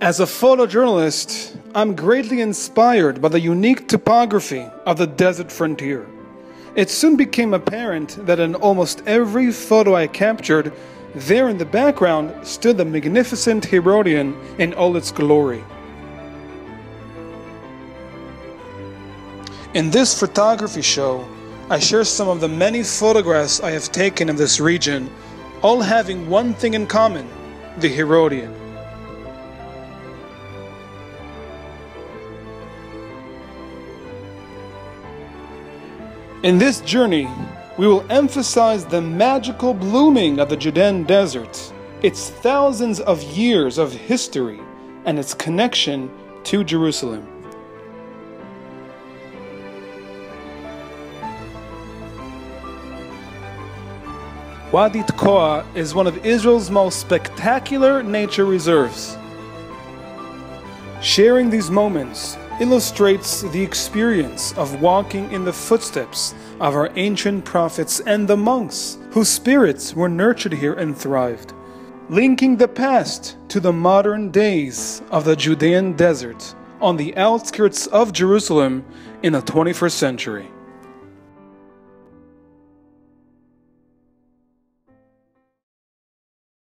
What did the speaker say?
As a photojournalist, I'm greatly inspired by the unique topography of the desert frontier. It soon became apparent that in almost every photo I captured, there in the background stood the magnificent Herodion in all its glory. In this photography show, I share some of the many photographs I have taken of this region, all having one thing in common the Herodion. In this journey, we will emphasize the magical blooming of the Judean desert, its thousands of years of history, and its connection to Jerusalem. Wadi Tkoa is one of Israel's most spectacular nature reserves. Sharing these moments illustrates the experience of walking in the footsteps of our ancient prophets and the monks whose spirits were nurtured here and thrived, linking the past to the modern days of the Judean desert on the outskirts of Jerusalem in the 21st century.